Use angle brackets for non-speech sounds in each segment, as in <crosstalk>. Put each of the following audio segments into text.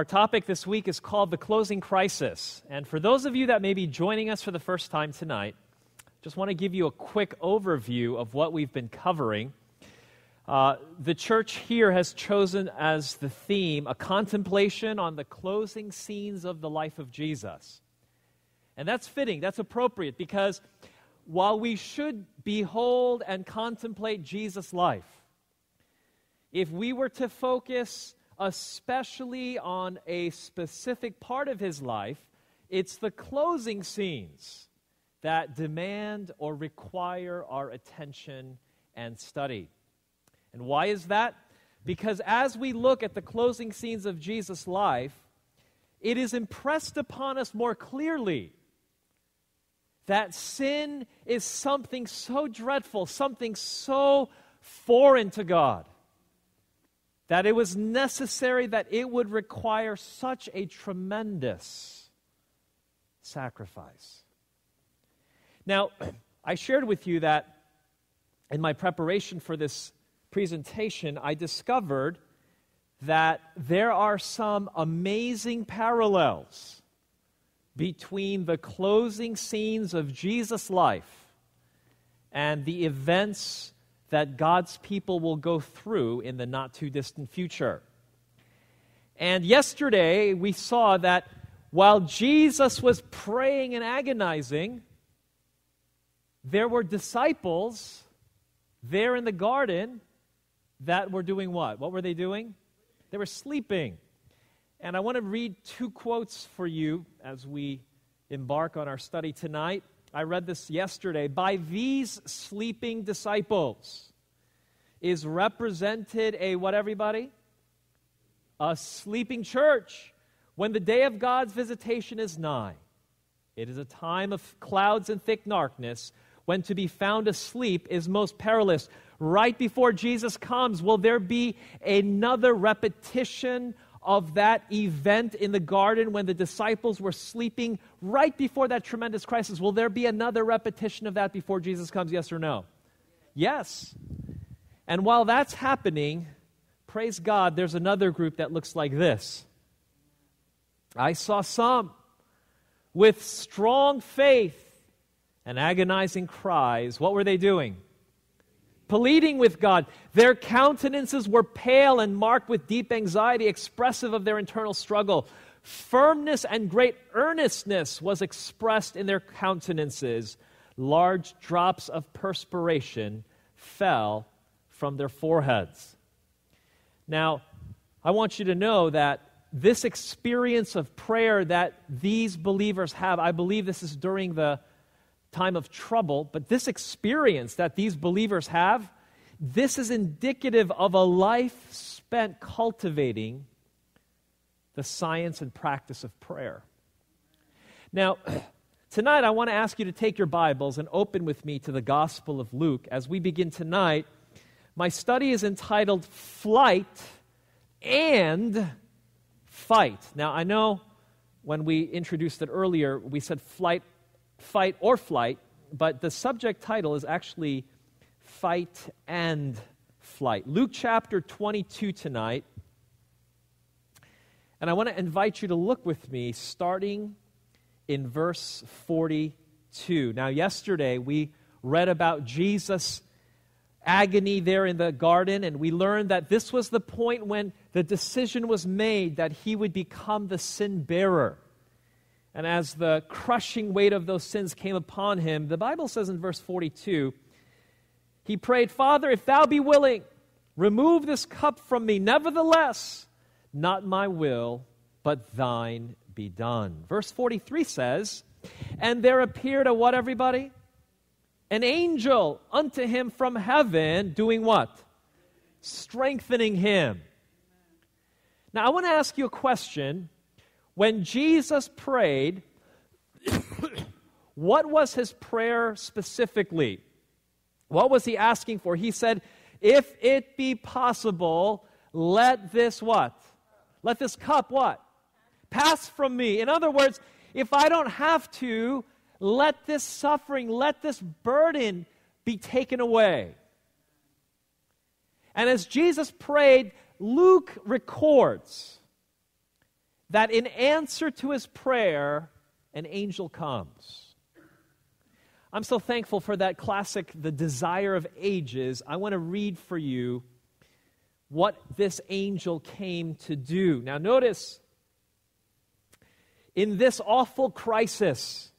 Our topic this week is called the closing crisis. And for those of you that may be joining us for the first time tonight, just want to give you a quick overview of what we've been covering. Uh, the church here has chosen as the theme a contemplation on the closing scenes of the life of Jesus. And that's fitting, that's appropriate, because while we should behold and contemplate Jesus' life, if we were to focus especially on a specific part of his life, it's the closing scenes that demand or require our attention and study. And why is that? Because as we look at the closing scenes of Jesus' life, it is impressed upon us more clearly that sin is something so dreadful, something so foreign to God that it was necessary that it would require such a tremendous sacrifice. Now, <clears throat> I shared with you that in my preparation for this presentation, I discovered that there are some amazing parallels between the closing scenes of Jesus' life and the events that God's people will go through in the not too distant future. And yesterday we saw that while Jesus was praying and agonizing, there were disciples there in the garden that were doing what? What were they doing? They were sleeping. And I want to read two quotes for you as we embark on our study tonight. I read this yesterday. By these sleeping disciples is represented a what, everybody? A sleeping church. When the day of God's visitation is nigh, it is a time of clouds and thick darkness when to be found asleep is most perilous. Right before Jesus comes, will there be another repetition of that event in the garden when the disciples were sleeping right before that tremendous crisis. Will there be another repetition of that before Jesus comes? Yes or no? Yes. And while that's happening, praise God, there's another group that looks like this. I saw some with strong faith and agonizing cries. What were they doing? Pleading with God. Their countenances were pale and marked with deep anxiety, expressive of their internal struggle. Firmness and great earnestness was expressed in their countenances. Large drops of perspiration fell from their foreheads. Now, I want you to know that this experience of prayer that these believers have, I believe this is during the time of trouble, but this experience that these believers have, this is indicative of a life spent cultivating the science and practice of prayer. Now, <clears throat> tonight I want to ask you to take your Bibles and open with me to the Gospel of Luke. As we begin tonight, my study is entitled Flight and Fight. Now, I know when we introduced it earlier, we said flight fight or flight, but the subject title is actually fight and flight. Luke chapter 22 tonight. And I want to invite you to look with me starting in verse 42. Now, yesterday we read about Jesus' agony there in the garden, and we learned that this was the point when the decision was made that he would become the sin bearer. And as the crushing weight of those sins came upon him, the Bible says in verse 42, he prayed, Father, if thou be willing, remove this cup from me. Nevertheless, not my will, but thine be done. Verse 43 says, And there appeared a what, everybody? An angel unto him from heaven, doing what? Strengthening him. Now, I want to ask you a question when Jesus prayed, <coughs> what was his prayer specifically? What was he asking for? He said, If it be possible, let this what? Let this cup what? Pass from me. In other words, if I don't have to, let this suffering, let this burden be taken away. And as Jesus prayed, Luke records that in answer to his prayer, an angel comes. I'm so thankful for that classic, The Desire of Ages. I want to read for you what this angel came to do. Now, notice, in this awful crisis,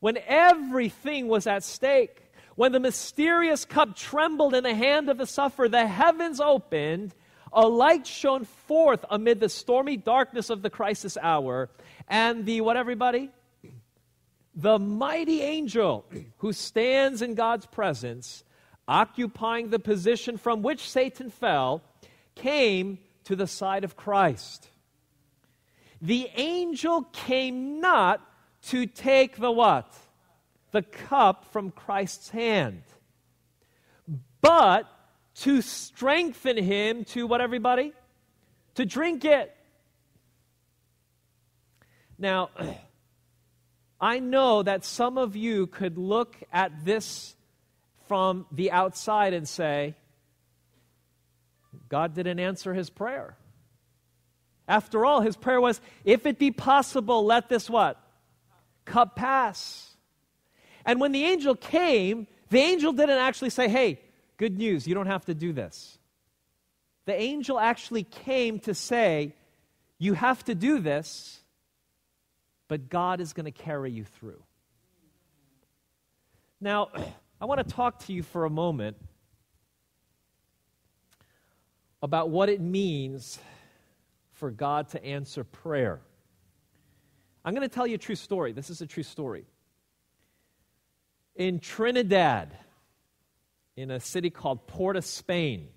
when everything was at stake, when the mysterious cup trembled in the hand of the sufferer, the heavens opened, a light shone forth amid the stormy darkness of the crisis hour, and the what, everybody? The mighty angel who stands in God's presence, occupying the position from which Satan fell, came to the side of Christ. The angel came not to take the what? the cup from Christ's hand, but to strengthen him to what, everybody? To drink it. Now, <clears throat> I know that some of you could look at this from the outside and say, God didn't answer his prayer. After all, his prayer was, if it be possible, let this what? Cup pass. And when the angel came, the angel didn't actually say, Hey, good news, you don't have to do this. The angel actually came to say, You have to do this, but God is going to carry you through. Now, <clears throat> I want to talk to you for a moment about what it means for God to answer prayer. I'm going to tell you a true story. This is a true story in Trinidad, in a city called Port of Spain,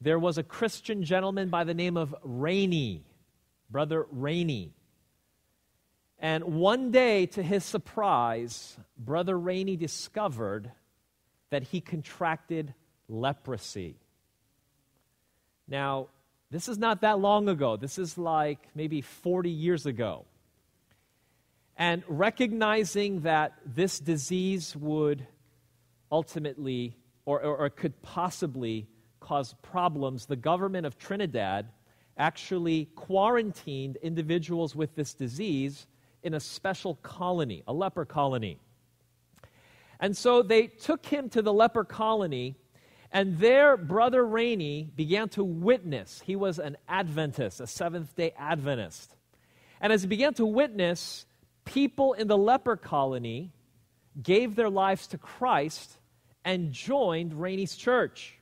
there was a Christian gentleman by the name of Rainey, Brother Rainey. And one day, to his surprise, Brother Rainey discovered that he contracted leprosy. Now, this is not that long ago. This is like maybe 40 years ago. And recognizing that this disease would ultimately or, or, or, could possibly cause problems, the government of Trinidad actually quarantined individuals with this disease in a special colony, a leper colony. And so they took him to the leper colony, and there, Brother Rainey began to witness. He was an Adventist, a Seventh day Adventist. And as he began to witness, people in the leper colony gave their lives to Christ and joined Rainey's church.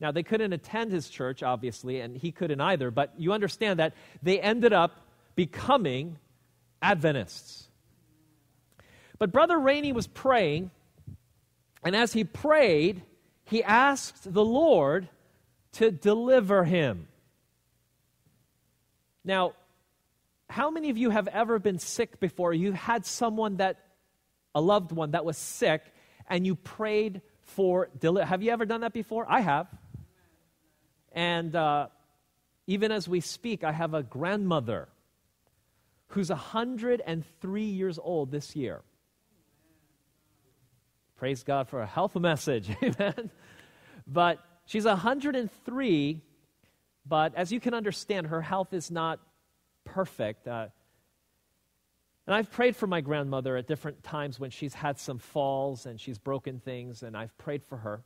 Now, they couldn't attend his church, obviously, and he couldn't either, but you understand that they ended up becoming Adventists. But Brother Rainey was praying, and as he prayed, he asked the Lord to deliver him. Now, how many of you have ever been sick before? You had someone that, a loved one that was sick, and you prayed for deli- Have you ever done that before? I have. And uh, even as we speak, I have a grandmother who's 103 years old this year. Praise God for a health message. <laughs> Amen. But she's 103, but as you can understand, her health is not perfect. Uh, and I've prayed for my grandmother at different times when she's had some falls and she's broken things, and I've prayed for her.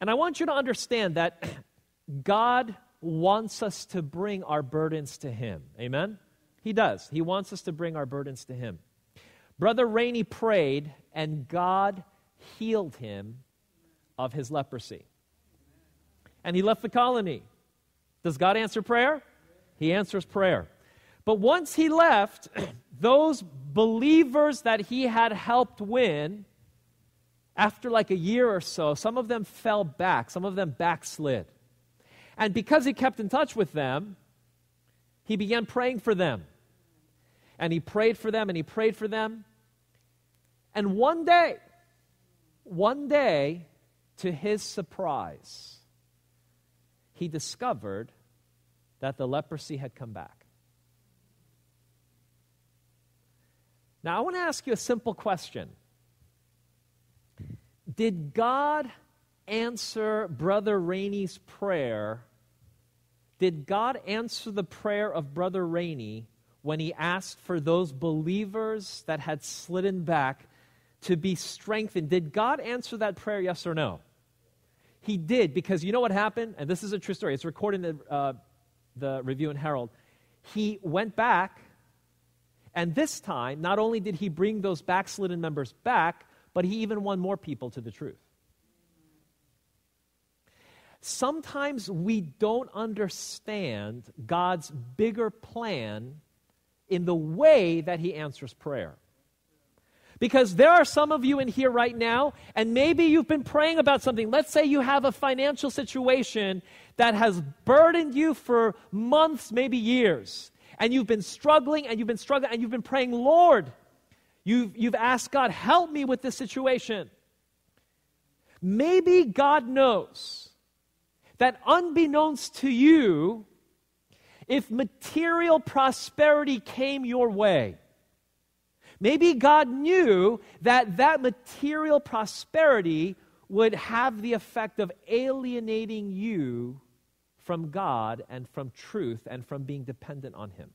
And I want you to understand that <clears throat> God wants us to bring our burdens to Him. Amen? He does. He wants us to bring our burdens to Him. Brother Rainey prayed, and God healed him of his leprosy. And he left the colony. Does God answer prayer? He answers prayer. But once he left, <clears throat> those believers that he had helped win, after like a year or so, some of them fell back, some of them backslid. And because he kept in touch with them, he began praying for them. And he prayed for them and he prayed for them. And one day, one day, to his surprise, he discovered that the leprosy had come back. Now, I want to ask you a simple question Did God answer Brother Rainey's prayer Did God answer the prayer of Brother Rainey when he asked for those believers that had slidden back to be strengthened? Did God answer that prayer, yes or no? He did, because you know what happened? And this is a true story. It's recorded in the, uh, the Review and Herald. He went back, and this time, not only did he bring those backslidden members back, but he even won more people to the truth. Sometimes we don't understand God's bigger plan in the way that He answers prayer. Because there are some of you in here right now, and maybe you've been praying about something. Let's say you have a financial situation that has burdened you for months, maybe years, and you've been struggling and you've been struggling and you've been praying, Lord, you've, you've asked God, help me with this situation. Maybe God knows that unbeknownst to you, if material prosperity came your way, maybe God knew that that material prosperity would have the effect of alienating you from God and from truth and from being dependent on Him.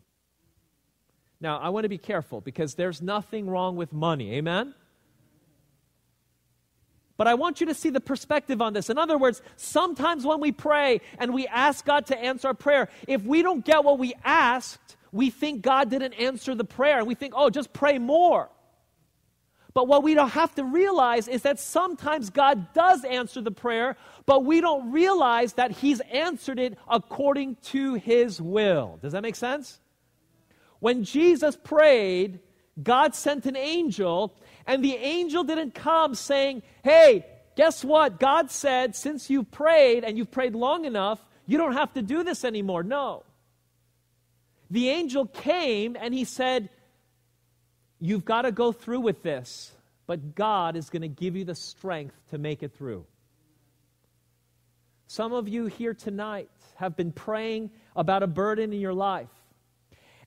Now, I want to be careful because there's nothing wrong with money. Amen? But I want you to see the perspective on this. In other words, sometimes when we pray and we ask God to answer our prayer, if we don't get what we asked, we think God didn't answer the prayer. And we think, oh, just pray more. But what we don't have to realize is that sometimes God does answer the prayer, but we don't realize that He's answered it according to His will. Does that make sense? When Jesus prayed, God sent an angel, and the angel didn't come saying, Hey, guess what? God said, since you prayed and you've prayed long enough, you don't have to do this anymore. No. The angel came and he said, You've got to go through with this, but God is going to give you the strength to make it through. Some of you here tonight have been praying about a burden in your life.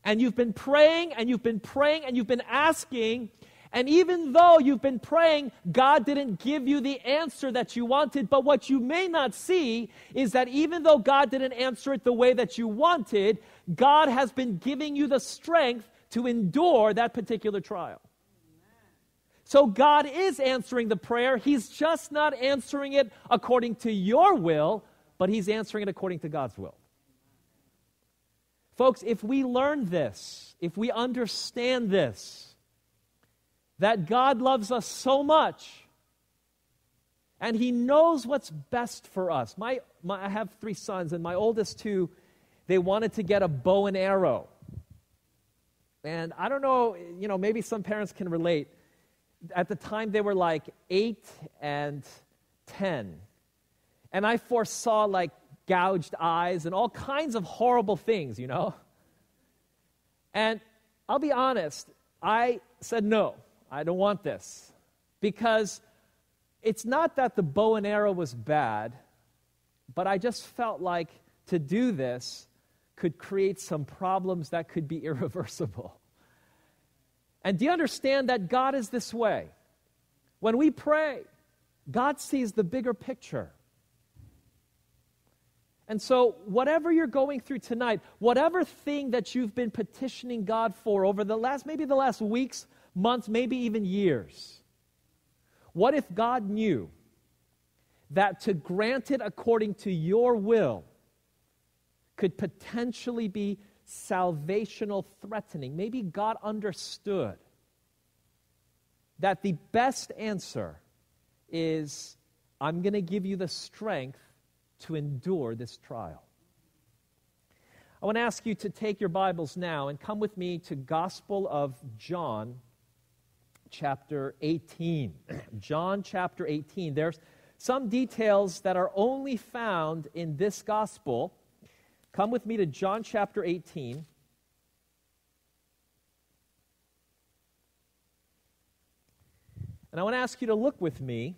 And you've been praying and you've been praying and you've been asking. And even though you've been praying, God didn't give you the answer that you wanted. But what you may not see is that even though God didn't answer it the way that you wanted, God has been giving you the strength to endure that particular trial. So God is answering the prayer. He's just not answering it according to your will, but He's answering it according to God's will. Folks, if we learn this, if we understand this, that God loves us so much and He knows what's best for us. My, my, I have three sons, and my oldest two, they wanted to get a bow and arrow. And I don't know, you know, maybe some parents can relate. At the time, they were like eight and 10. And I foresaw like gouged eyes and all kinds of horrible things, you know? And I'll be honest, I said, no, I don't want this. Because it's not that the bow and arrow was bad, but I just felt like to do this could create some problems that could be <laughs> irreversible. And do you understand that God is this way? When we pray, God sees the bigger picture. And so, whatever you're going through tonight, whatever thing that you've been petitioning God for over the last, maybe the last weeks, months, maybe even years, what if God knew that to grant it according to your will could potentially be salvational threatening? Maybe God understood that the best answer is I'm going to give you the strength to endure this trial. I want to ask you to take your Bibles now and come with me to Gospel of John chapter 18. <clears throat> John chapter 18. There's some details that are only found in this gospel. Come with me to John chapter 18. And I want to ask you to look with me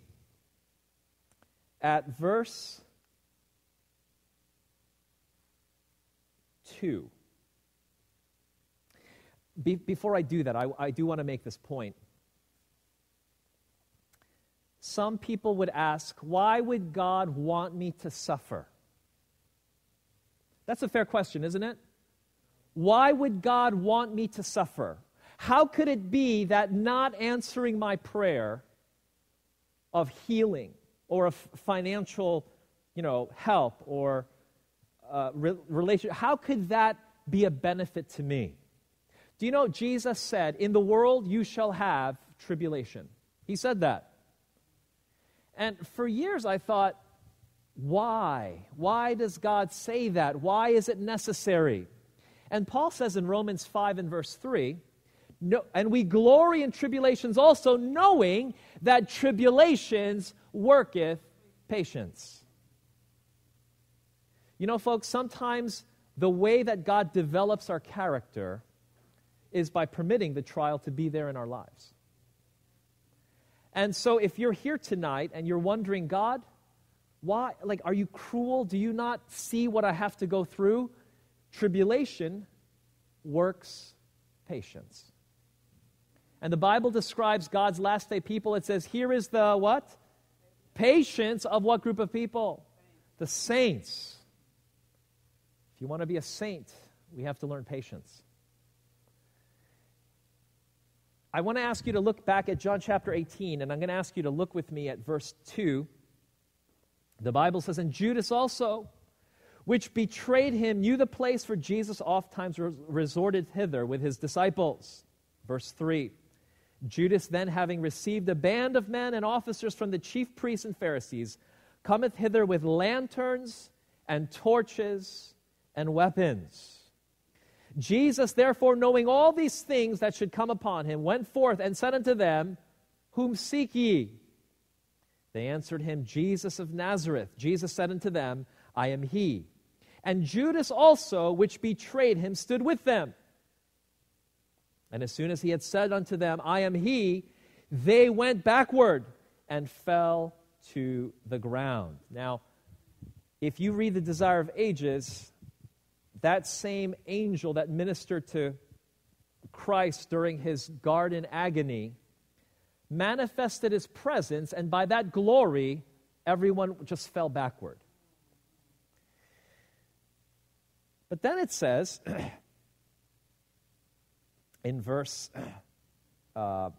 at verse 2. Be- before I do that, I, I do want to make this point. Some people would ask, why would God want me to suffer? That's a fair question, isn't it? Why would God want me to suffer? How could it be that not answering my prayer of healing or of financial, you know, help or uh, re- relation, how could that be a benefit to me? Do you know Jesus said, "In the world you shall have tribulation." He said that. And for years I thought, why? Why does God say that? Why is it necessary? And Paul says in Romans 5 and verse 3, no, and we glory in tribulations also, knowing that tribulations worketh patience. You know, folks, sometimes the way that God develops our character is by permitting the trial to be there in our lives. And so if you're here tonight and you're wondering, God, why? Like, are you cruel? Do you not see what I have to go through? Tribulation works patience. And the Bible describes God's last day people. It says, here is the what? Patience of what group of people? The saints. If you want to be a saint, we have to learn patience. I want to ask you to look back at John chapter 18, and I'm going to ask you to look with me at verse 2. The Bible says, And Judas also, which betrayed him, knew the place where Jesus oft times resorted hither with his disciples. Verse 3 Judas, then having received a band of men and officers from the chief priests and Pharisees, cometh hither with lanterns and torches and weapons. Jesus, therefore, knowing all these things that should come upon him, went forth and said unto them, Whom seek ye? They answered him, Jesus of Nazareth. Jesus said unto them, I am he. And Judas also, which betrayed him, stood with them. And as soon as he had said unto them, I am he, they went backward and fell to the ground. Now, if you read the Desire of Ages, that same angel that ministered to Christ during his garden agony manifested his presence, and by that glory, everyone just fell backward. But then it says, <clears throat> in verse <clears throat> uh,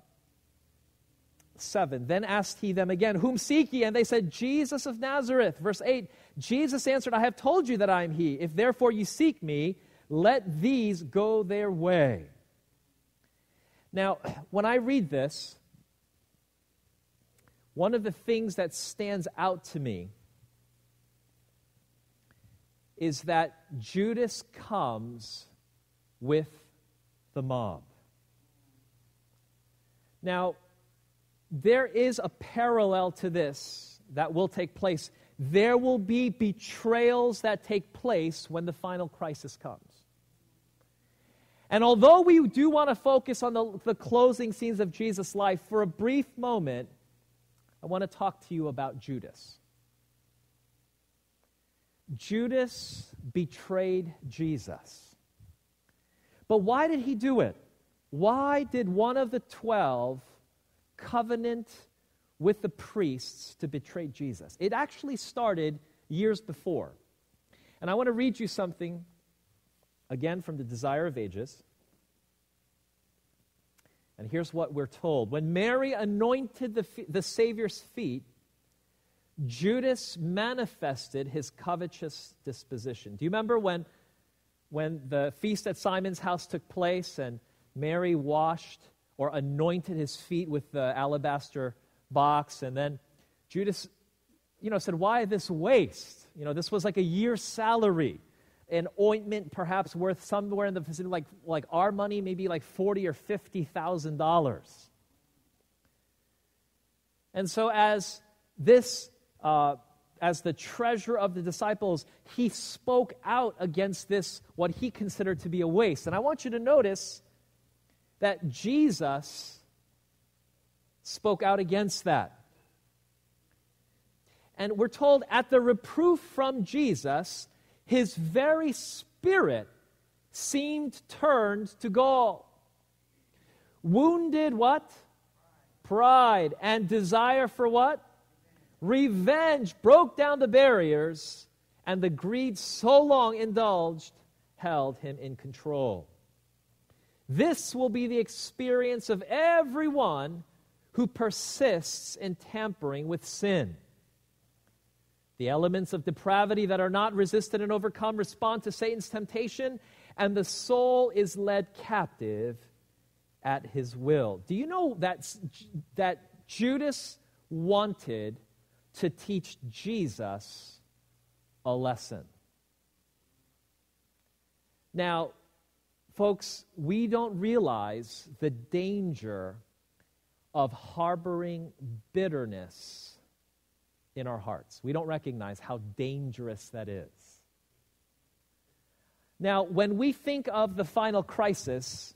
7. Then asked he them again, Whom seek ye? And they said, Jesus of Nazareth. Verse 8 Jesus answered, I have told you that I am he. If therefore you seek me, let these go their way. Now, <clears throat> when I read this, one of the things that stands out to me is that Judas comes with the mob. Now, there is a parallel to this that will take place. There will be betrayals that take place when the final crisis comes. And although we do want to focus on the, the closing scenes of Jesus' life, for a brief moment, I want to talk to you about Judas. Judas betrayed Jesus. But why did he do it? Why did one of the twelve covenant with the priests to betray Jesus. It actually started years before. And I want to read you something again from the Desire of Ages. And here's what we're told When Mary anointed the, the Savior's feet, Judas manifested his covetous disposition. Do you remember when, when the feast at Simon's house took place and Mary washed or anointed his feet with the alabaster box. And then Judas, you know, said, Why this waste? You know, this was like a year's salary. An ointment perhaps worth somewhere in the vicinity, like, like our money, maybe like forty or fifty thousand dollars. And so as this uh, as the treasurer of the disciples, he spoke out against this, what he considered to be a waste. And I want you to notice that Jesus spoke out against that. And we're told at the reproof from Jesus, his very spirit seemed turned to gall. Wounded what? Pride. And desire for what? Revenge broke down the barriers, and the greed so long indulged held him in control. This will be the experience of everyone who persists in tampering with sin. The elements of depravity that are not resisted and overcome respond to Satan's temptation, and the soul is led captive at his will. Do you know that, that Judas wanted to teach Jesus a lesson. Now, folks, we don't realize the danger of harboring bitterness in our hearts. We don't recognize how dangerous that is. Now, when we think of the final crisis,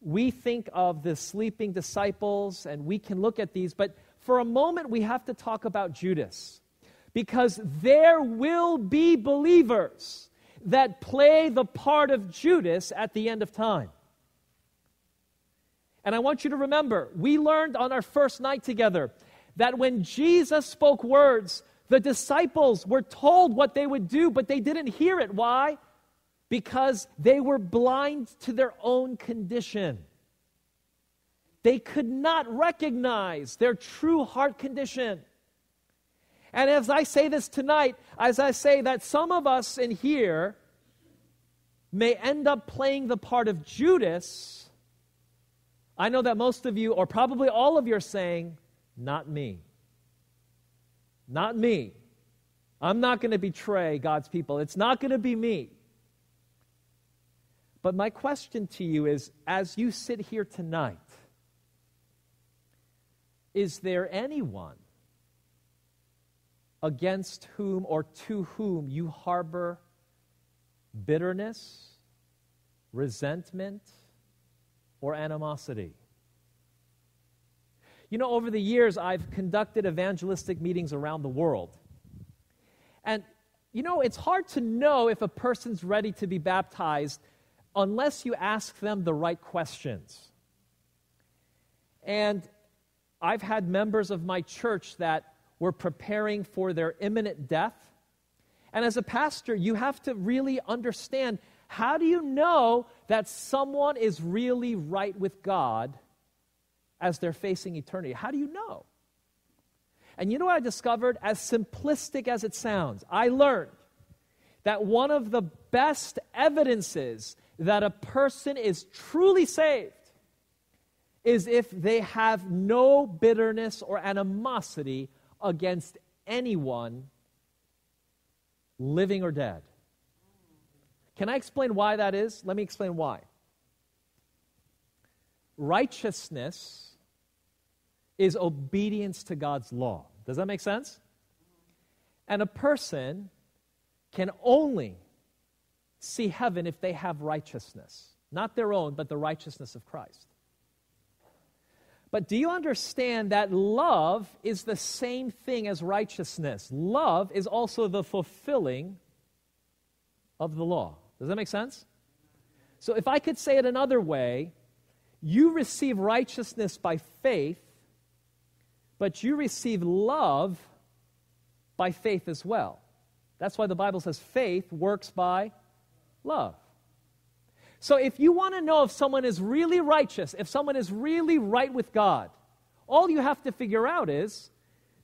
we think of the sleeping disciples and we can look at these, but for a moment we have to talk about Judas because there will be believers that play the part of Judas at the end of time. And I want you to remember, we learned on our first night together that when Jesus spoke words, the disciples were told what they would do, but they didn't hear it. Why? Because they were blind to their own condition. They could not recognize their true heart condition. And as I say this tonight, as I say that some of us in here may end up playing the part of Judas, I know that most of you, or probably all of you, are saying, Not me. Not me. I'm not going to betray God's people. It's not going to be me. But my question to you is as you sit here tonight, is there anyone against whom or to whom you harbor bitterness, resentment, or animosity. You know, over the years, I've conducted evangelistic meetings around the world. And, you know, it's hard to know if a person's ready to be baptized unless you ask them the right questions. And I've had members of my church that were preparing for their imminent death. And as a pastor, you have to really understand how do you know that someone is really right with God as they're facing eternity? How do you know? And you know what I discovered? As simplistic as it sounds, I learned that one of the best evidences that a person is truly saved is if they have no bitterness or animosity against anyone, living or dead. Can I explain why that is? Let me explain why. Righteousness is obedience to God's law. Does that make sense? And a person can only see heaven if they have righteousness. Not their own, but the righteousness of Christ. But do you understand that love is the same thing as righteousness? Love is also the fulfilling of the law. Does that make sense? So, if I could say it another way, you receive righteousness by faith, but you receive love by faith as well. That's why the Bible says faith works by love. So if you want to know if someone is really righteous, if someone is really right with God, all you have to figure out is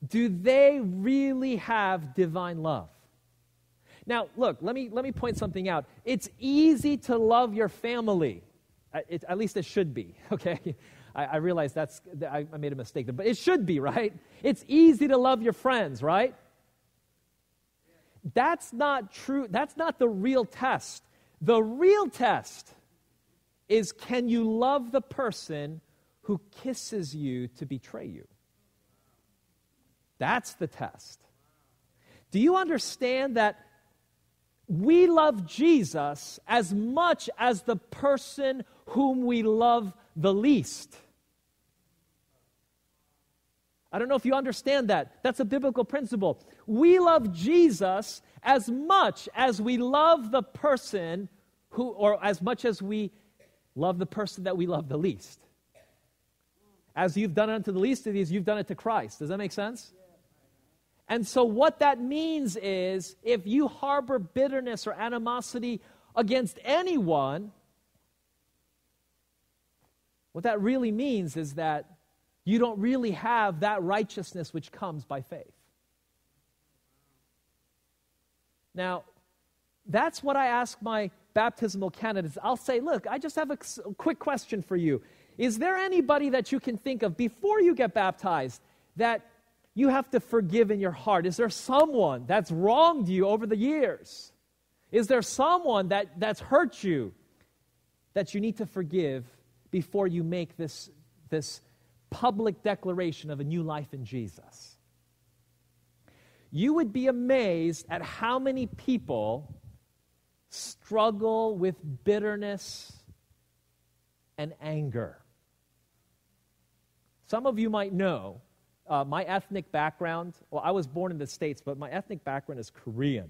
do they really have divine love? Now, look, let me, let me point something out. It's easy to love your family. Uh, it, at least it should be, <laughs> okay? I, I realize that's, I, I made a mistake there, but it should be, right? It's easy to love your friends, right? That's not true. That's not the real test. The real test is can you love the person who kisses you to betray you? That's the test. Do you understand that we love Jesus as much as the person whom we love the least? I don't know if you understand that. That's a biblical principle. We love Jesus as much as we love the person who, or as much as we love the person that we love the least. As you've done it unto the least of these, you've done it to Christ. Does that make sense? And so, what that means is if you harbor bitterness or animosity against anyone, what that really means is that you don't really have that righteousness which comes by faith. Now, that's what I ask my baptismal candidates. I'll say, look, I just have a quick question for you. Is there anybody that you can think of before you get baptized that you have to forgive in your heart? Is there someone that's wronged you over the years? Is there someone that, that's hurt you that you need to forgive before you make this, this public declaration of a new life in Jesus? You would be amazed at how many people struggle with bitterness and anger. Some of you might know uh, my ethnic background. Well, I was born in the States, but my ethnic background is Korean.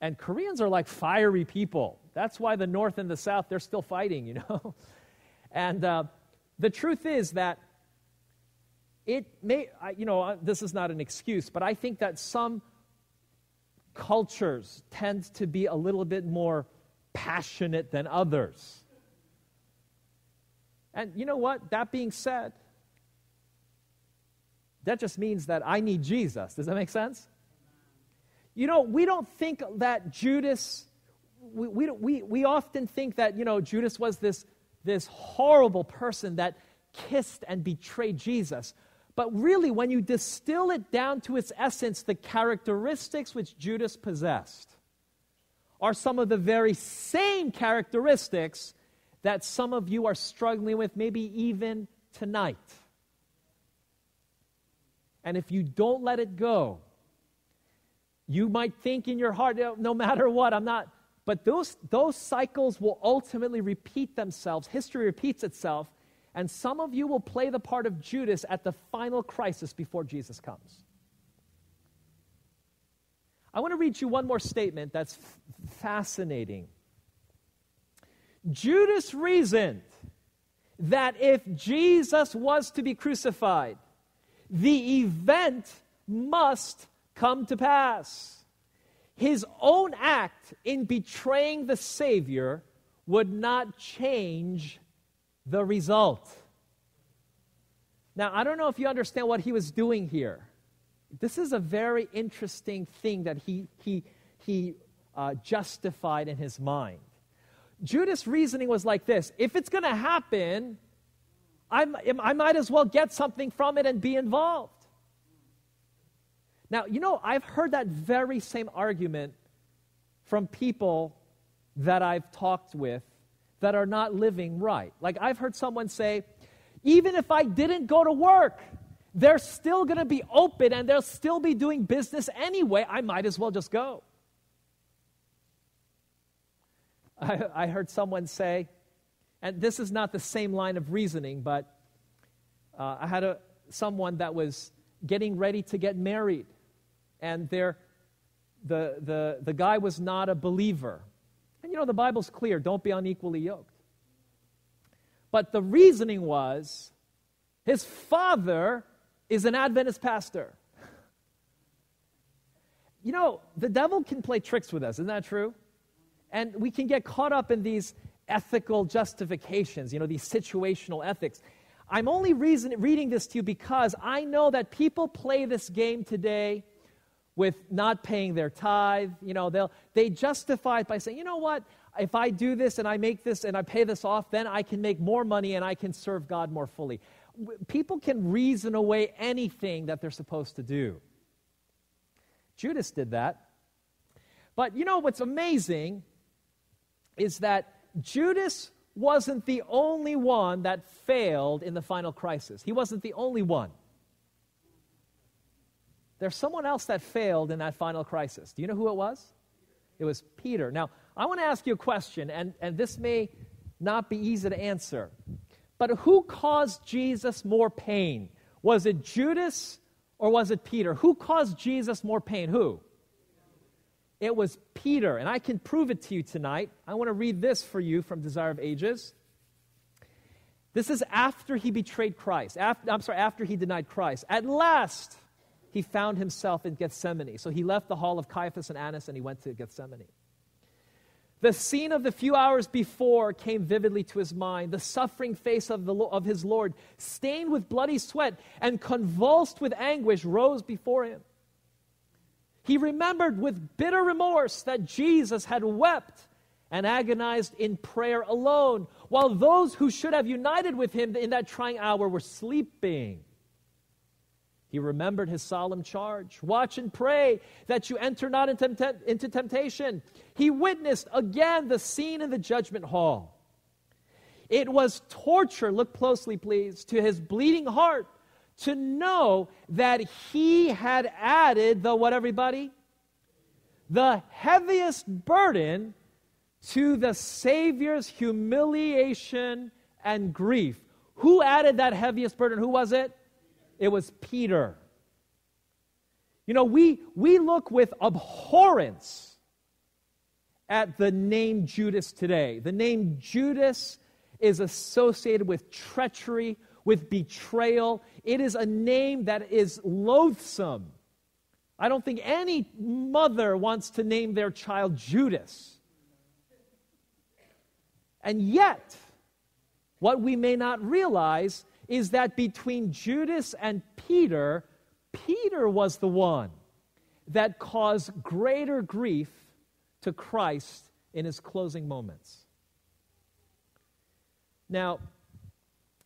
And Koreans are like fiery people. That's why the North and the South, they're still fighting, you know? <laughs> and uh, the truth is that it may, you know, this is not an excuse, but I think that some cultures tend to be a little bit more passionate than others. And you know what? That being said, that just means that I need Jesus. Does that make sense? You know, we don't think that Judas, we, we, we, we often think that, you know, Judas was this, this horrible person that kissed and betrayed Jesus. But really, when you distill it down to its essence, the characteristics which Judas possessed are some of the very same characteristics that some of you are struggling with, maybe even tonight. And if you don't let it go, you might think in your heart, no matter what, I'm not. But those, those cycles will ultimately repeat themselves. History repeats itself. And some of you will play the part of Judas at the final crisis before Jesus comes. I want to read you one more statement that's f- fascinating. Judas reasoned that if Jesus was to be crucified, the event must come to pass. His own act in betraying the Savior would not change the result. Now, I don't know if you understand what he was doing here. This is a very interesting thing that he, he, he uh, justified in his mind. Judas' reasoning was like this if it's going to happen, I'm, I might as well get something from it and be involved. Now, you know, I've heard that very same argument from people that I've talked with that are not living right. Like I've heard someone say, even if I didn't go to work, they're still going to be open and they'll still be doing business anyway. I might as well just go. I, I heard someone say, and this is not the same line of reasoning, but uh, I had a, someone that was getting ready to get married, and the, the, the guy was not a believer. And you know, the Bible's clear don't be unequally yoked. But the reasoning was his father is an Adventist pastor. <laughs> You know, the devil can play tricks with us, isn't that true? And we can get caught up in these ethical justifications, you know, these situational ethics. I'm only reason, reading this to you because I know that people play this game today with not paying their tithe. You know, they'll, they justify it by saying, you know what, if I do this and I make this and I pay this off, then I can make more money and I can serve God more fully. People can reason away anything that they're supposed to do. Judas did that. But you know what's amazing is that Judas wasn't the only one that failed in the final crisis. He wasn't the only one. There's someone else that failed in that final crisis. Do you know who it was? It was Peter. Now, I want to ask you a question, and, and this may not be easy to answer. But who caused Jesus more pain? Was it Judas or was it Peter? Who caused Jesus more pain? Who? It was Peter, and I can prove it to you tonight. I want to read this for you from Desire of Ages. This is after he betrayed Christ. After, I'm sorry, after he denied Christ. At last, he found himself in Gethsemane. So he left the hall of Caiaphas and Annas and he went to Gethsemane. The scene of the few hours before came vividly to his mind the suffering face of, the, of his Lord, stained with bloody sweat and convulsed with anguish, rose before him. He remembered with bitter remorse that Jesus had wept and agonized in prayer alone, while those who should have united with him in that trying hour were sleeping. He remembered his solemn charge watch and pray that you enter not into temptation. He witnessed again the scene in the judgment hall. It was torture, look closely, please, to his bleeding heart to know that he had added the what, everybody? The heaviest burden to the Savior's humiliation and grief. Who added that heaviest burden? Who was it? It was Peter. You know, we, we look with abhorrence at the name Judas today. The name Judas is associated with treachery, with betrayal. It is a name that is loathsome. I don't think any mother wants to name their child Judas. And yet, what we may not realize is that between Judas and Peter, Peter was the one that caused greater grief to Christ in his closing moments. Now,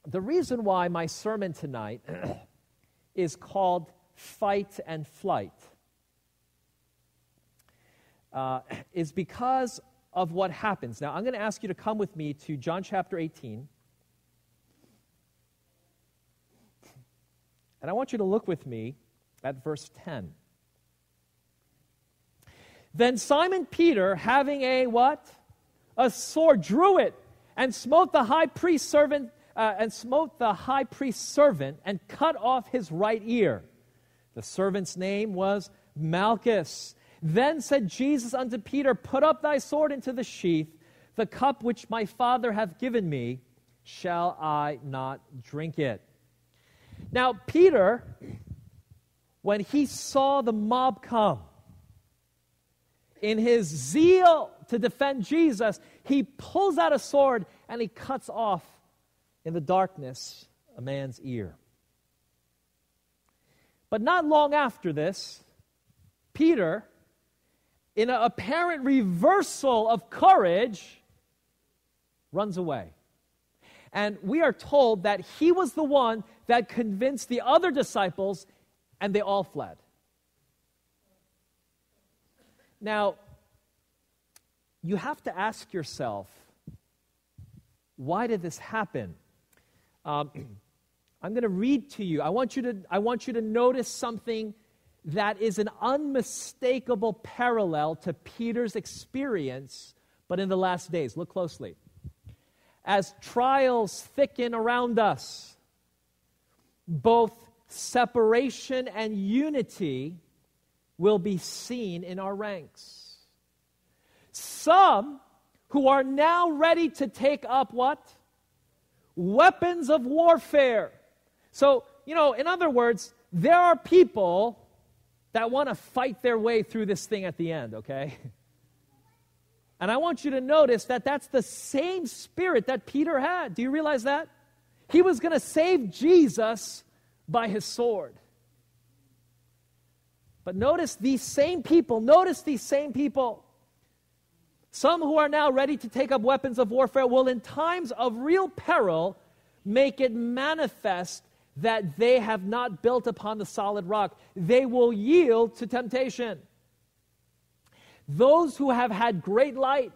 the reason why my sermon tonight <clears throat> is called Fight and Flight uh, <clears throat> is because of what happens. Now, I'm going to ask you to come with me to John chapter 18. And I want you to look with me at verse 10. Then Simon Peter, having a what? A sword, drew it and smote the high priest servant uh, and smote the high priest's servant and cut off his right ear. The servant's name was Malchus. Then said Jesus unto Peter, Put up thy sword into the sheath. The cup which my Father hath given me, shall I not drink it? Now, Peter, when he saw the mob come, in his zeal to defend Jesus, he pulls out a sword and he cuts off in the darkness a man's ear. But not long after this, Peter, in an apparent reversal of courage, runs away. And we are told that he was the one that convinced the other disciples, and they all fled. Now, you have to ask yourself, why did this happen? Um, <clears throat> I'm going to read to you. I want you to, I want you to notice something that is an unmistakable parallel to Peter's experience, but in the last days. Look closely. As trials thicken around us, both separation and unity will be seen in our ranks. Some who are now ready to take up what? Weapons of warfare. So, you know, in other words, there are people that want to fight their way through this thing at the end, okay? <laughs> And I want you to notice that that's the same spirit that Peter had. Do you realize that? He was going to save Jesus by his sword. But notice these same people, notice these same people. Some who are now ready to take up weapons of warfare will, in times of real peril, make it manifest that they have not built upon the solid rock. They will yield to temptation. Those who have had great light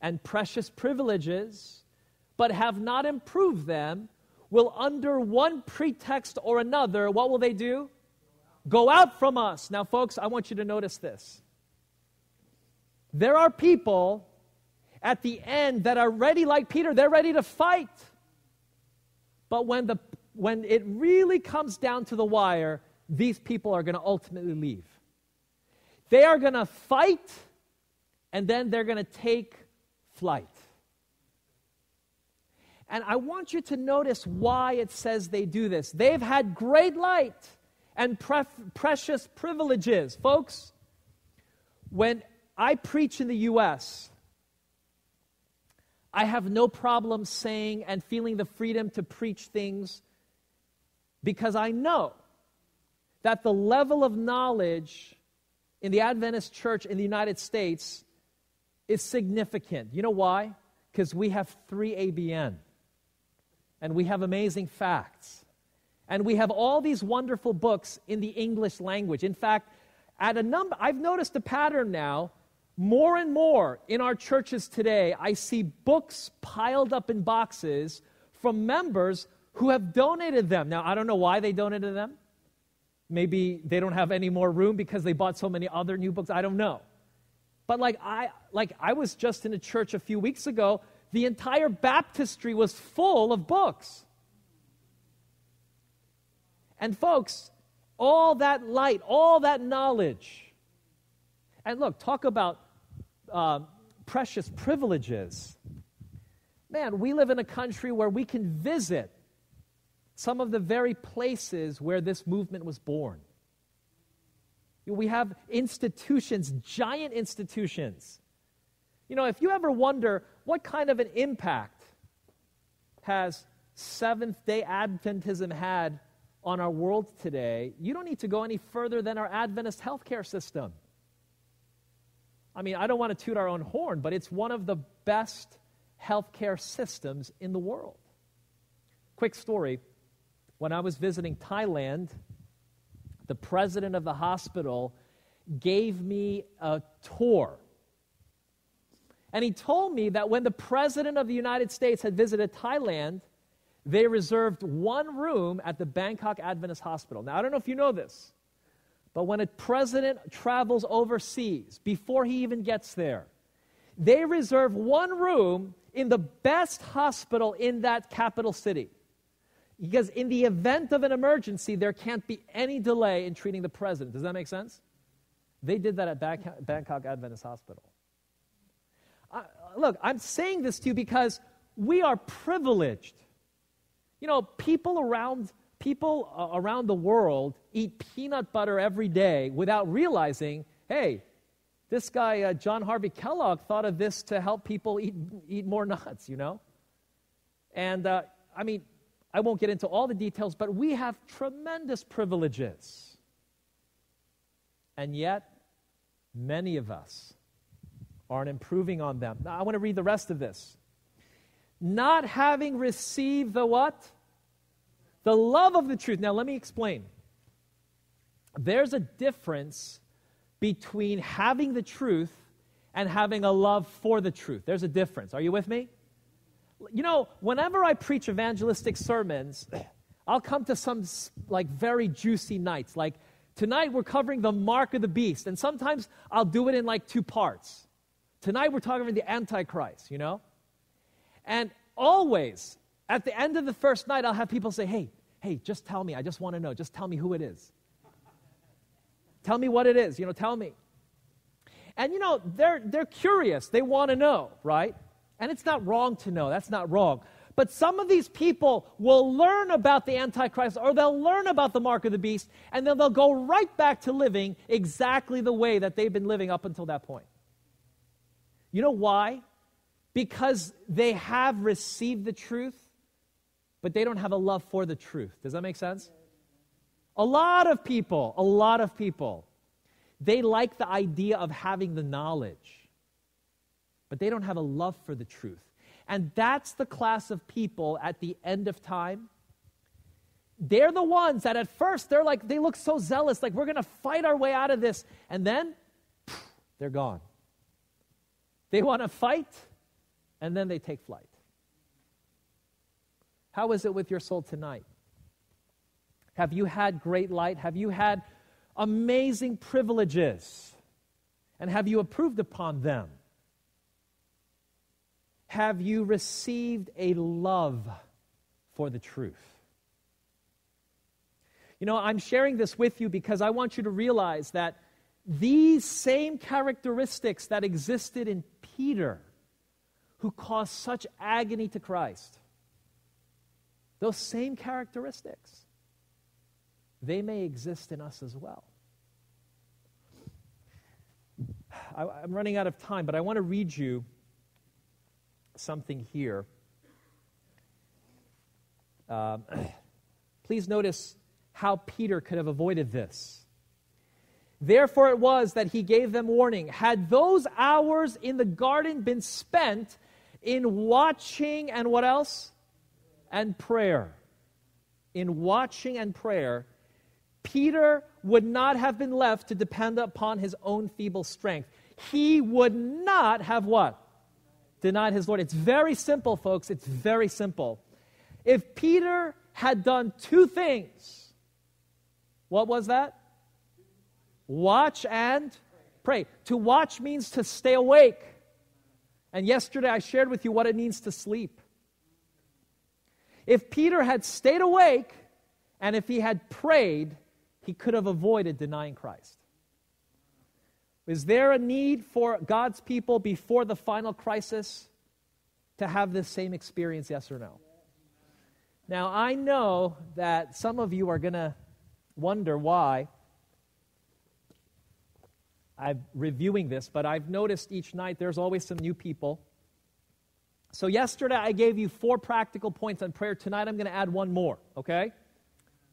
and precious privileges, but have not improved them, will, under one pretext or another, what will they do? Go out from us. Now, folks, I want you to notice this. There are people at the end that are ready, like Peter, they're ready to fight. But when, the, when it really comes down to the wire, these people are going to ultimately leave. They are going to fight and then they're going to take flight. And I want you to notice why it says they do this. They've had great light and precious privileges. Folks, when I preach in the U.S., I have no problem saying and feeling the freedom to preach things because I know that the level of knowledge in the Adventist church in the United States is significant. You know why? Because we have three ABN and we have amazing facts. And we have all these wonderful books in the English language. In fact, at a number, I've noticed a pattern now. More and more in our churches today, I see books piled up in boxes from members who have donated them. Now, I don't know why they donated them. Maybe they don't have any more room because they bought so many other new books. I don't know. But like I like I was just in a church a few weeks ago, the entire baptistry was full of books. And folks, all that light, all that knowledge. And look, talk about uh, precious privileges. Man, we live in a country where we can visit some of the very places where this movement was born. We have institutions, giant institutions. You know, if you ever wonder what kind of an impact has Seventh day Adventism had on our world today, you don't need to go any further than our Adventist healthcare system. I mean, I don't want to toot our own horn, but it's one of the best healthcare systems in the world. Quick story when I was visiting Thailand, the president of the hospital gave me a tour. And he told me that when the president of the United States had visited Thailand, they reserved one room at the Bangkok Adventist Hospital. Now, I don't know if you know this, but when a president travels overseas, before he even gets there, they reserve one room in the best hospital in that capital city. Because in the event of an emergency, there can't be any delay in treating the president. Does that make sense? They did that at Bangkok Adventist Hospital. look, I'm saying this to you because we are privileged you know, people around people uh, around the world eat peanut butter every day without realizing, hey, this guy uh, John Harvey Kellogg thought of this to help people eat eat more nuts, you know. And uh, I mean, I won't get into all the details, but we have tremendous privileges, and yet many of us aren't improving on them. Now, I want to read the rest of this. Not having received the what? The love of the truth. Now, let me explain. There's a difference between having the truth and having a love for the truth. There's a difference. Are you with me? You know, whenever I preach evangelistic sermons, I'll come to some like very juicy nights. Like tonight we're covering the mark of the beast, and sometimes I'll do it in like two parts. Tonight we're talking about the Antichrist, you know? And always at the end of the first night, I'll have people say, Hey, hey, just tell me. I just want to know. Just tell me who it is. tell me what it is. You know, tell me. And you know, they're, they're curious. They want to know, right? And it's not wrong to know. That's not wrong. But some of these people will learn about the Antichrist or they'll learn about the mark of the beast and then they'll go right back to living exactly the way that they've been living up until that point. You know why? Because they have received the truth but they don't have a love for the truth. Does that make sense? A lot of people, a lot of people, they like the idea of having the knowledge, but they don't have a love for the truth. And that's the class of people at the end of time. They're the ones that at first they're like, they look so zealous, like we're going to fight our way out of this. And then they're gone. They want to fight, and then they take flight. How is it with your soul tonight? Have you had great light? Have you had amazing privileges? And have you approved upon them? Have you received a love for the truth? You know, I'm sharing this with you because I want you to realize that these same characteristics that existed in Peter, who caused such agony to Christ, those same characteristics. they may exist in us as well. I, am running out of time, but I want to read you something here. Um, <clears throat> please notice how Peter could have avoided this. Therefore, it was that he gave them warning. Had those hours in the garden been spent in watching and what else? And prayer. In watching and prayer, Peter would not have been left to depend upon his own feeble strength. He would not have what? Denied his Lord. It's very simple, folks. It's very simple. If Peter had done two things, what was that? Watch and pray. To watch means to stay awake. And yesterday I shared with you what it means to sleep. If Peter had stayed awake and if he had prayed, he could have avoided denying Christ. Is there a need for God's people before the final crisis to have this same experience, yes or no? Now, I know that some of you are going to wonder why I'm reviewing this, but I've noticed each night there's always some new people. So, yesterday I gave you four practical points on prayer. Tonight I'm going to add one more, okay?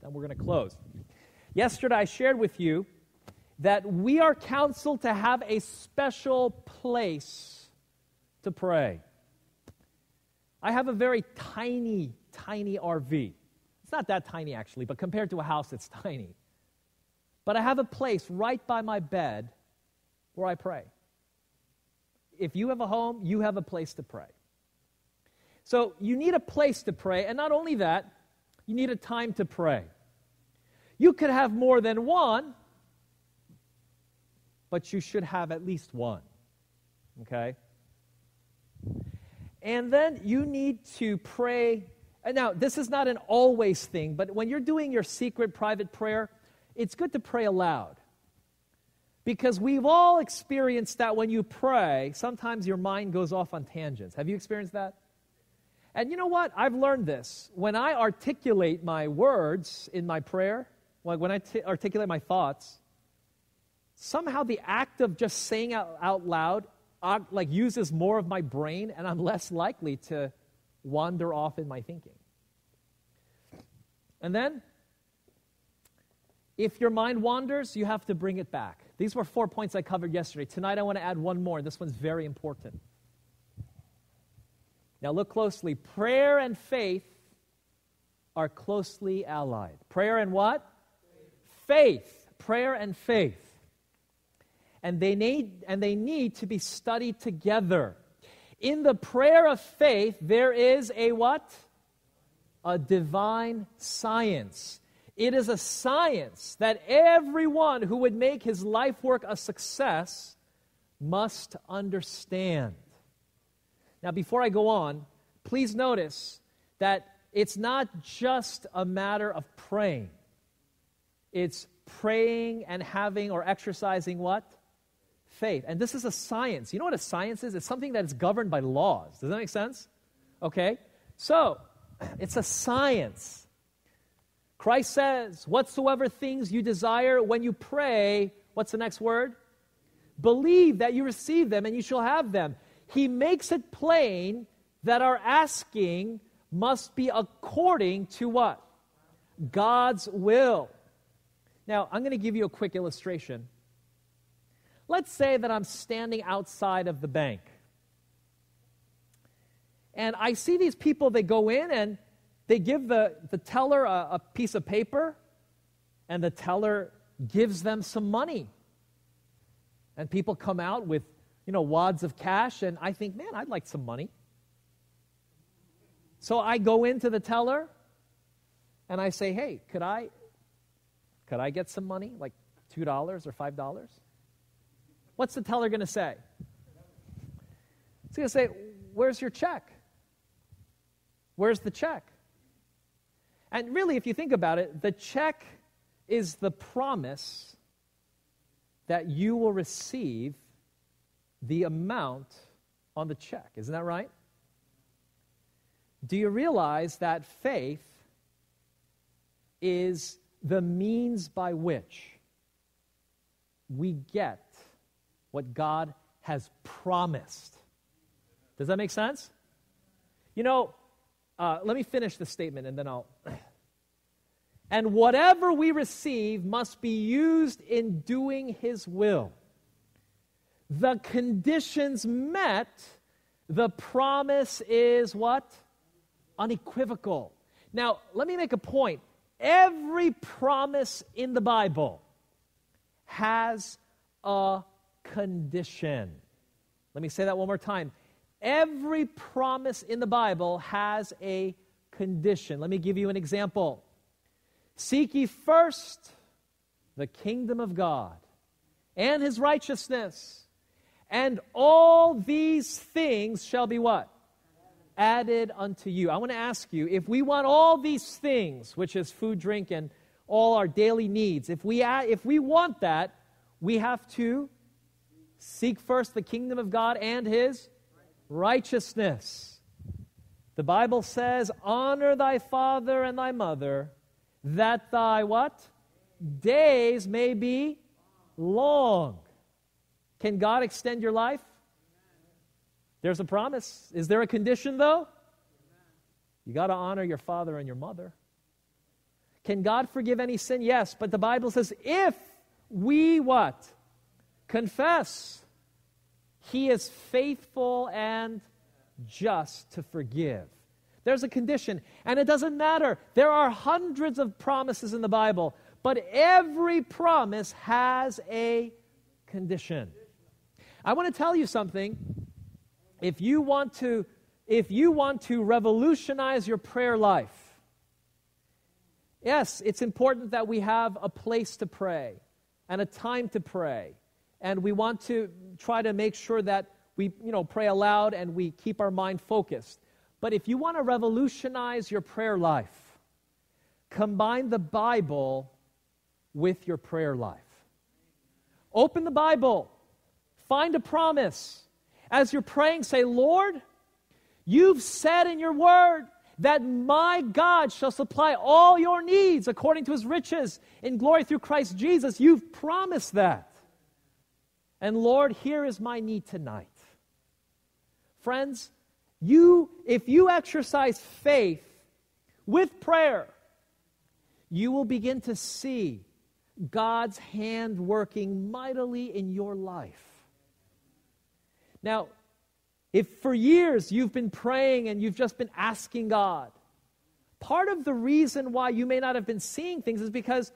Then we're going to close. Yesterday I shared with you that we are counseled to have a special place to pray. I have a very tiny, tiny RV. It's not that tiny actually, but compared to a house, it's <laughs> tiny. But I have a place right by my bed where I pray. If you have a home, you have a place to pray. So you need a place to pray, and not only that, you need a time to pray. You could have more than one, but you should have at least one. Okay? And then you need to pray. And now, this is not an always thing, but when you're doing your secret private prayer, it's good to pray aloud. Because we've all experienced that when you pray, sometimes your mind goes off on tangents. Have you experienced that? And you know what? I've learned this. When I articulate my words in my prayer, like when I t- articulate my thoughts, somehow the act of just saying out, out loud uh, like uses more of my brain and I'm less likely to wander off in my thinking. And then if your mind wanders, you have to bring it back. These were four points I covered yesterday. Tonight I want to add one more. This one's very important. Now look closely. Prayer and faith are closely allied. Prayer and what? Faith. faith. Prayer and faith. And they need and they need to be studied together. In the prayer of faith there is a what? A divine science. It is a science that everyone who would make his life work a success must understand. Now, before I go on, please notice that it's not just a matter of praying, it's praying and having or exercising what? Faith. And this is a science. You know what a science is? It's something that is governed by laws. Does that make sense? Okay? So, <clears throat> it's a science. Christ says, Whatsoever things you desire when you pray, what's the next word? Believe that you receive them and you shall have them. He makes it plain that our asking must be according to what? God's will. Now, I'm going to give you a quick illustration. Let's say that I'm standing outside of the bank. And I see these people, they go in and they give the, the teller a, a piece of paper, and the teller gives them some money. And people come out with, you know, wads of cash, and I think, man, I'd like some money. So I go into the teller and I say, hey, could I could I get some money, like $2 or $5? What's the teller going to say? He's going to say, Where's your check? Where's the check? And really, if you think about it, the check is the promise that you will receive the amount on the check. Isn't that right? Do you realize that faith is the means by which we get what God has promised. Does that make sense? You know, uh, let me finish the statement and then I'll. <clears throat> and whatever we receive must be used in doing His will. The conditions met, the promise is what? Unequivocal. Now, let me make a point. Every promise in the Bible has a condition. Let me say that one more time. Every promise in the Bible has a condition. Let me give you an example. Seek ye first the kingdom of God and his righteousness, and all these things shall be what? Added unto you. I want to ask you if we want all these things, which is food, drink, and all our daily needs, if we, add, if we want that, we have to seek first the kingdom of God and his righteousness. The Bible says, Honor thy father and thy mother, that thy what? Days may be long. Can God extend your life? There's a promise. Is there a condition, though? You got to honor your father and your mother. Can God forgive any sin? Yes, but the Bible says if we what? Confess he is faithful and just to forgive. There's a condition, and it doesn't matter. There are hundreds of promises in the Bible, but every promise has a condition. I want to tell you something. If you want to if you want to revolutionize your prayer life, yes, it's important that we have a place to pray and a time to pray and we want to try to make sure that we you know pray aloud and we keep our mind focused but if you want to revolutionize your prayer life combine the bible with your prayer life open the bible find a promise as you're praying say lord you've said in your word that my God shall supply all your needs according to his riches in glory through Christ Jesus. You've promised that. And Lord, here is my need tonight. Friends, you if you exercise faith with prayer, you will begin to see God's hand working mightily in your life. Now, if for years you've been praying and you've just been asking God, part of the reason why you may not have been seeing things is because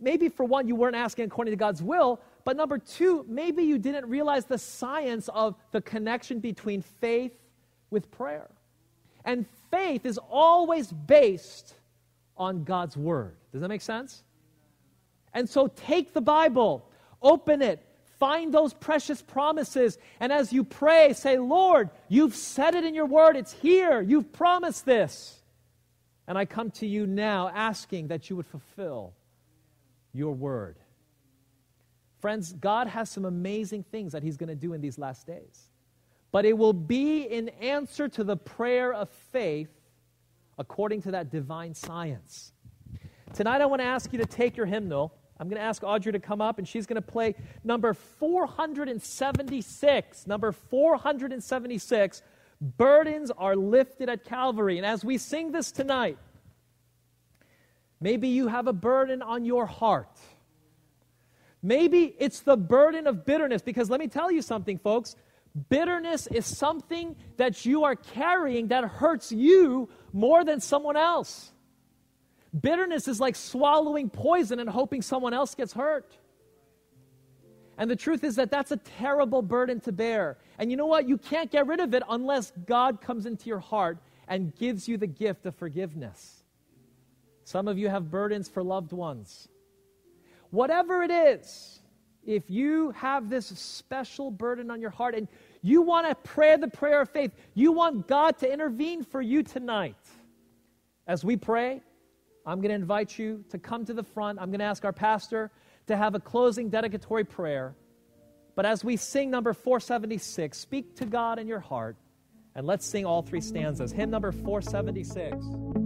maybe for one, you weren't asking according to God's will, but number two, maybe you didn't realize the science of the connection between faith with prayer. And faith is always based on God's word. Does that make sense? And so take the Bible, open it, find those precious promises, and as you pray, say, Lord, you've said it in your word, it's here, you've promised this. And I come to you now asking that you would fulfill your word. Friends, God has some amazing things that He's going to do in these last days. But it will be in answer to the prayer of faith according to that divine science. Tonight, I want to ask you to take your hymnal. I'm going to ask Audrey to come up, and she's going to play number 476. Number 476 Burdens are lifted at Calvary. And as we sing this tonight, maybe you have a burden on your heart. Maybe it's the burden of bitterness, because let me tell you something, folks. Bitterness is something that you are carrying that hurts you more than someone else. Bitterness is like swallowing poison and hoping someone else gets hurt. And the truth is that that's a terrible burden to bear. And you know what? You can't get rid of it unless God comes into your heart and gives you the gift of forgiveness. Some of you have burdens for loved ones. Whatever it is, if you have this special burden on your heart and you want to pray the prayer of faith, you want God to intervene for you tonight. As we pray, I'm going to invite you to come to the front. I'm going to ask our pastor to have a closing dedicatory prayer. But as we sing number 476, speak to God in your heart and let's sing all three stanzas. Hymn number 476.